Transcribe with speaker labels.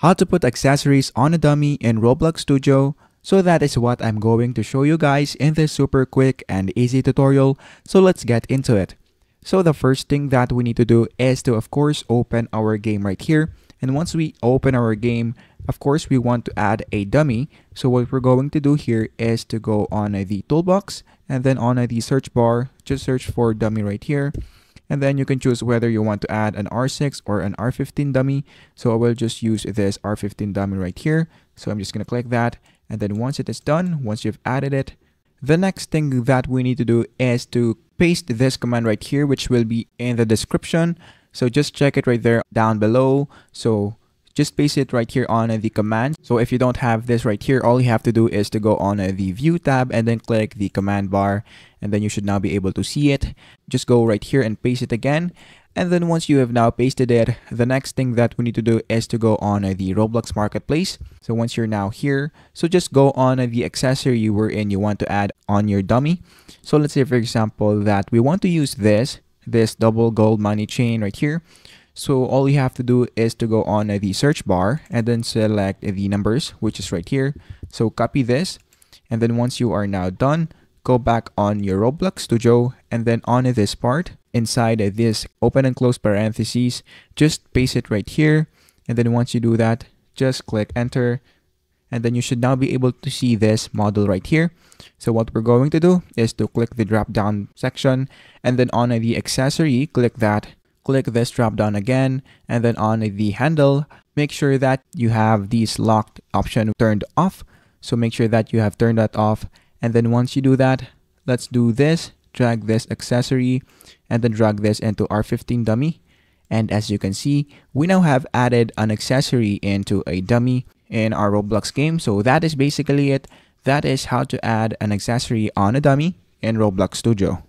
Speaker 1: how to put accessories on a dummy in Roblox Studio. So that is what I'm going to show you guys in this super quick and easy tutorial. So let's get into it. So the first thing that we need to do is to of course open our game right here. And once we open our game, of course we want to add a dummy. So what we're going to do here is to go on the toolbox and then on the search bar, just search for dummy right here and then you can choose whether you want to add an R6 or an R15 dummy. So I will just use this R15 dummy right here. So I'm just going to click that. And then once it is done, once you've added it, the next thing that we need to do is to paste this command right here, which will be in the description. So just check it right there down below. So just paste it right here on the command. So if you don't have this right here, all you have to do is to go on the view tab and then click the command bar and then you should now be able to see it. Just go right here and paste it again. And then once you have now pasted it, the next thing that we need to do is to go on the Roblox Marketplace. So once you're now here, so just go on the accessory you were in you want to add on your dummy. So let's say for example that we want to use this, this double gold money chain right here. So all you have to do is to go on the search bar and then select the numbers, which is right here. So copy this. And then once you are now done, go back on your Roblox Studio and then on this part, inside this open and close parentheses, just paste it right here. And then once you do that, just click enter. And then you should now be able to see this model right here. So what we're going to do is to click the drop down section and then on the accessory, click that click this drop down again and then on the handle make sure that you have this locked option turned off. So make sure that you have turned that off. And then once you do that let's do this drag this accessory and then drag this into R15 dummy. And as you can see we now have added an accessory into a dummy in our Roblox game. So that is basically it. That is how to add an accessory on a dummy in Roblox Studio